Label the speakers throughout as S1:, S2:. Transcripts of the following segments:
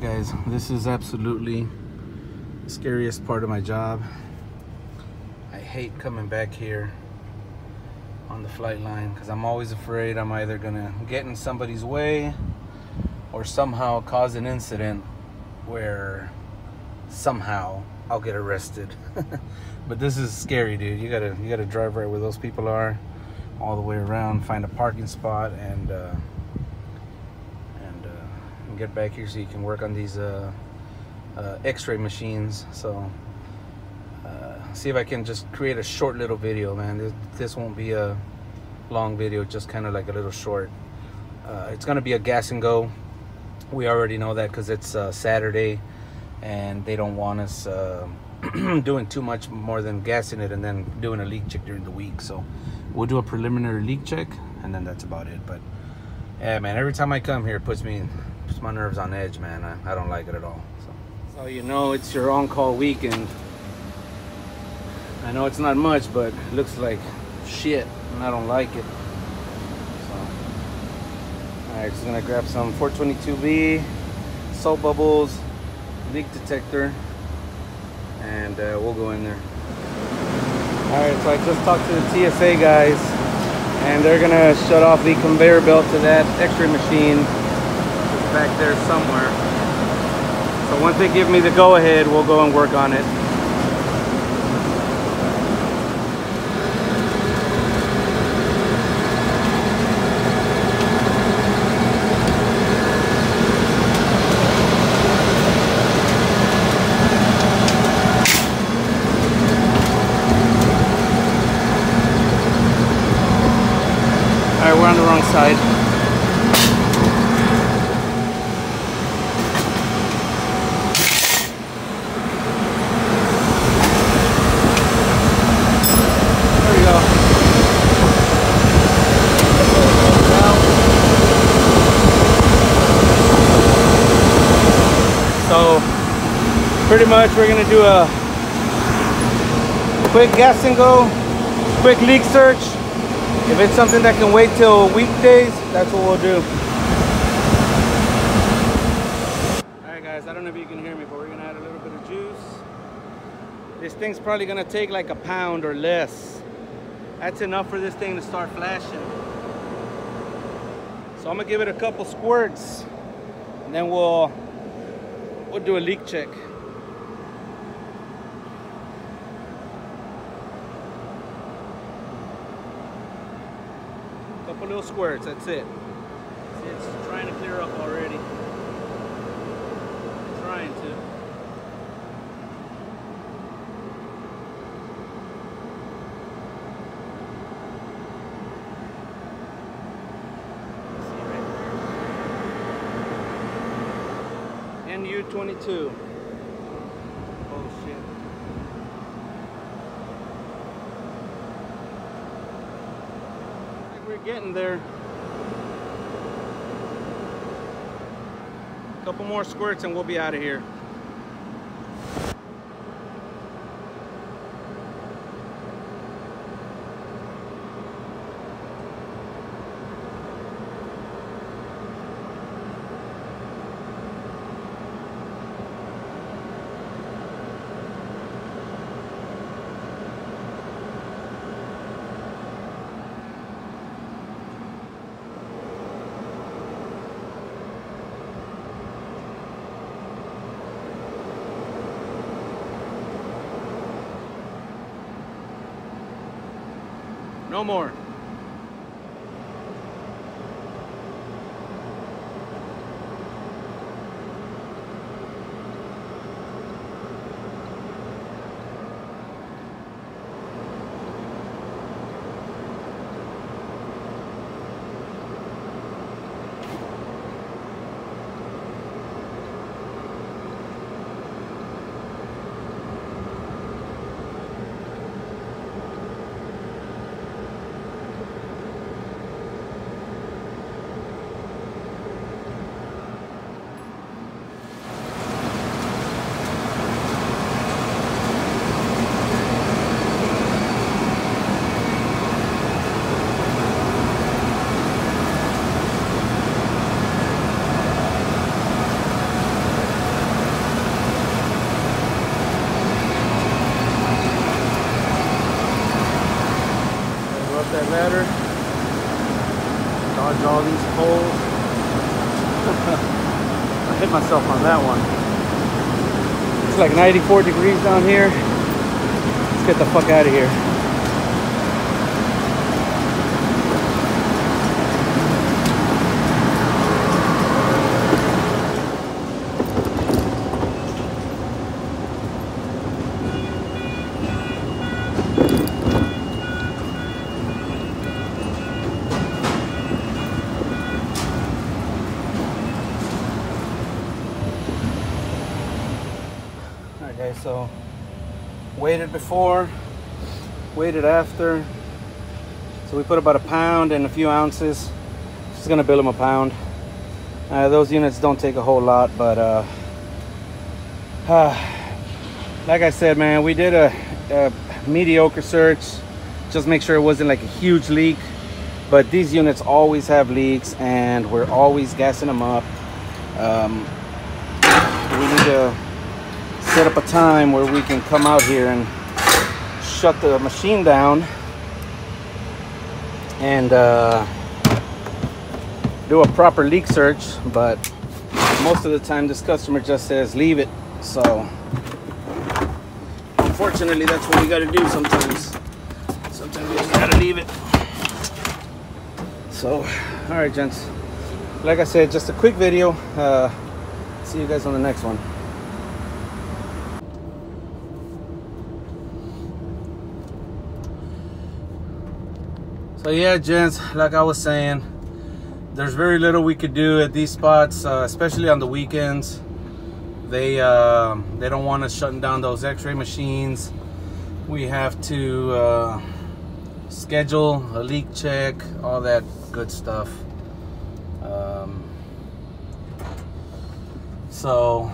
S1: right, guys, this is absolutely the scariest part of my job. I hate coming back here on the flight line because I'm always afraid I'm either gonna get in somebody's way or somehow cause an incident where somehow I'll get arrested. but this is scary, dude. You gotta you gotta drive right where those people are, all the way around, find a parking spot, and uh, get back here so you can work on these uh, uh X-ray machines. So uh, see if I can just create a short little video, man. This, this won't be a long video, just kind of like a little short. Uh, it's gonna be a gas and go we already know that because it's uh, Saturday and they don't want us uh, doing too much more than gassing it and then doing a leak check during the week. So we'll do a preliminary leak check and then that's about it. But yeah, man, every time I come here, it puts me, puts my nerves on edge, man. I, I don't like it at all. So. so you know, it's your on-call weekend. I know it's not much, but it looks like shit, and I don't like it. So, Alright, just gonna grab some 422B, salt bubbles, leak detector, and uh, we'll go in there. Alright, so I just talked to the TSA guys, and they're gonna shut off the conveyor belt to that x-ray machine back there somewhere. So once they give me the go-ahead, we'll go and work on it. Alright, we're on the wrong side. There we go. So pretty much we're gonna do a quick gas and go, quick leak search, if it's something that can wait till weekdays, that's what we'll do. Alright guys, I don't know if you can hear me, but we're gonna add a little bit of juice. This thing's probably gonna take like a pound or less. That's enough for this thing to start flashing. So I'm gonna give it a couple squirts and then we'll we'll do a leak check. Little squirts, that's it. See, it's trying to clear up already. trying to. NU22. Getting there. A couple more squirts and we'll be out of here. No more. All these poles. I hit myself on that one. It's like 94 degrees down here. Let's get the fuck out of here. Okay, so weighted before, weighted after. So we put about a pound and a few ounces. Just gonna bill them a pound. Uh, those units don't take a whole lot, but uh, uh, like I said, man, we did a, a mediocre search. Just make sure it wasn't like a huge leak. But these units always have leaks and we're always gassing them up. Um, we need to set up a time where we can come out here and shut the machine down and uh, do a proper leak search but most of the time this customer just says leave it. So unfortunately that's what we got to do sometimes. Sometimes we just gotta leave it. So all right gents. Like I said just a quick video. Uh, see you guys on the next one So yeah, gents, like I was saying, there's very little we could do at these spots, uh, especially on the weekends. They uh, they don't want us shutting down those X-ray machines. We have to uh, schedule a leak check, all that good stuff. Um, so,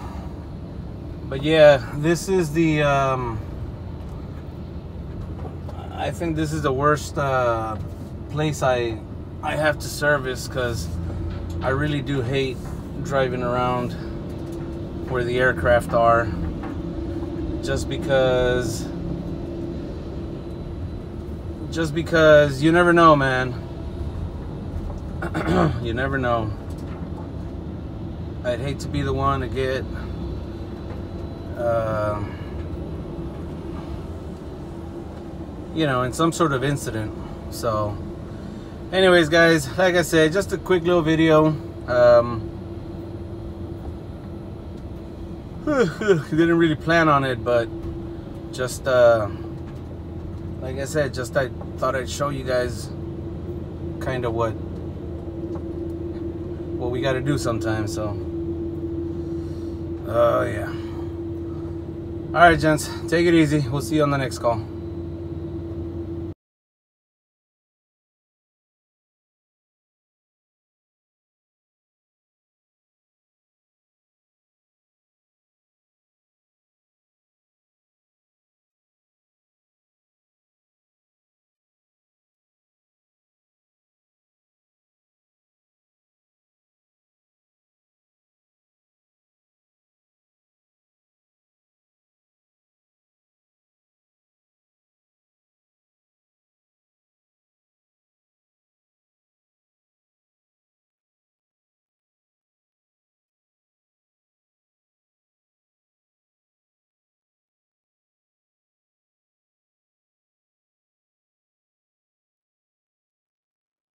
S1: but yeah, this is the. Um, I think this is the worst uh, place I I have to service because I really do hate driving around where the aircraft are just because just because you never know man. You never know. I'd hate to be the one to get uh, you know in some sort of incident so anyways guys like i said just a quick little video um didn't really plan on it but just uh like i said just i thought i'd show you guys kind of what what we got to do sometimes so. Oh uh, yeah. All right gents take it easy. We'll see you on the next call